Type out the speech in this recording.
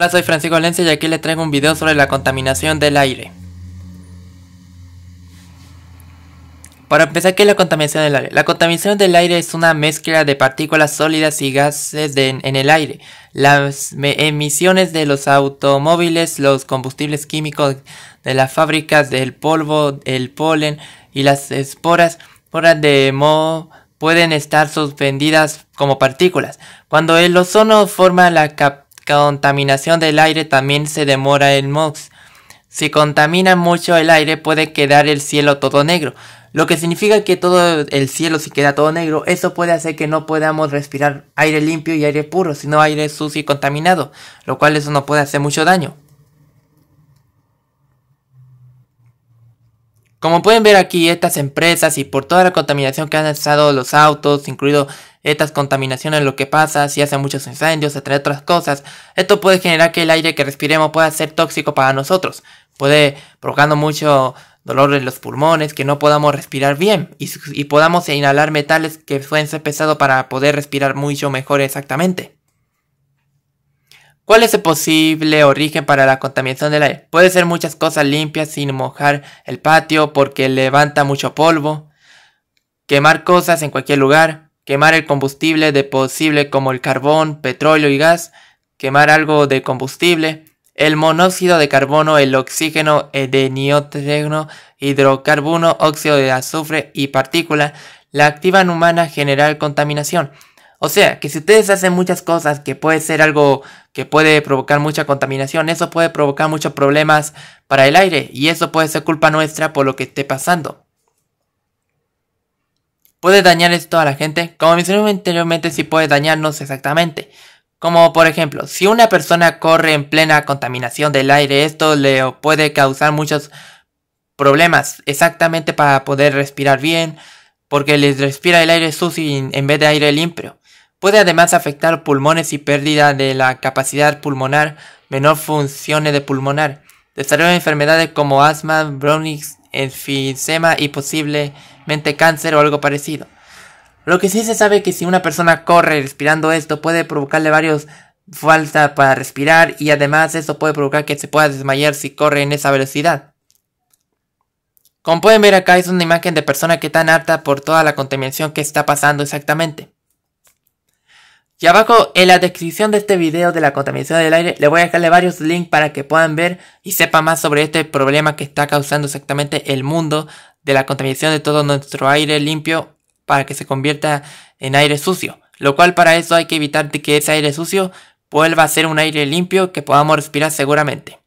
Hola, soy Francisco Valencia y aquí les traigo un video sobre la contaminación del aire. Para empezar, ¿qué es la contaminación del aire? La contaminación del aire es una mezcla de partículas sólidas y gases en el aire. Las emisiones de los automóviles, los combustibles químicos de las fábricas, del polvo, el polen y las esporas de moho pueden estar suspendidas como partículas. Cuando el ozono forma la capa contaminación del aire también se demora el MOX. Si contamina mucho el aire puede quedar el cielo todo negro, lo que significa que todo el cielo si queda todo negro, eso puede hacer que no podamos respirar aire limpio y aire puro, sino aire sucio y contaminado, lo cual eso no puede hacer mucho daño. Como pueden ver aquí, estas empresas y por toda la contaminación que han estado los autos, incluido estas contaminaciones, lo que pasa si hacen muchos incendios, entre otras cosas, esto puede generar que el aire que respiremos pueda ser tóxico para nosotros. Puede provocando mucho dolor en los pulmones, que no podamos respirar bien y, y podamos inhalar metales que pueden ser pesados para poder respirar mucho mejor exactamente. ¿Cuál es el posible origen para la contaminación del aire? Puede ser muchas cosas limpias sin mojar el patio porque levanta mucho polvo, quemar cosas en cualquier lugar, quemar el combustible de posible como el carbón, petróleo y gas, quemar algo de combustible, el monóxido de carbono, el oxígeno de nitrógeno, hidrocarburo, óxido de azufre y partícula, la activan humana general contaminación. O sea, que si ustedes hacen muchas cosas que puede ser algo que puede provocar mucha contaminación, eso puede provocar muchos problemas para el aire y eso puede ser culpa nuestra por lo que esté pasando. ¿Puede dañar esto a la gente? Como mencioné anteriormente, sí puede dañarnos exactamente. Como por ejemplo, si una persona corre en plena contaminación del aire, esto le puede causar muchos problemas exactamente para poder respirar bien, porque les respira el aire sucio en vez de aire limpio. Puede además afectar pulmones y pérdida de la capacidad pulmonar, menor funciones de pulmonar, desarrollo de enfermedades como asma, bronquitis, enfisema y posiblemente cáncer o algo parecido. Lo que sí se sabe que si una persona corre respirando esto puede provocarle varios falta para respirar y además eso puede provocar que se pueda desmayar si corre en esa velocidad. Como pueden ver acá es una imagen de persona que está harta por toda la contaminación que está pasando exactamente. Y abajo en la descripción de este video de la contaminación del aire le voy a dejarle varios links para que puedan ver y sepan más sobre este problema que está causando exactamente el mundo de la contaminación de todo nuestro aire limpio para que se convierta en aire sucio. Lo cual para eso hay que evitar que ese aire sucio vuelva a ser un aire limpio que podamos respirar seguramente.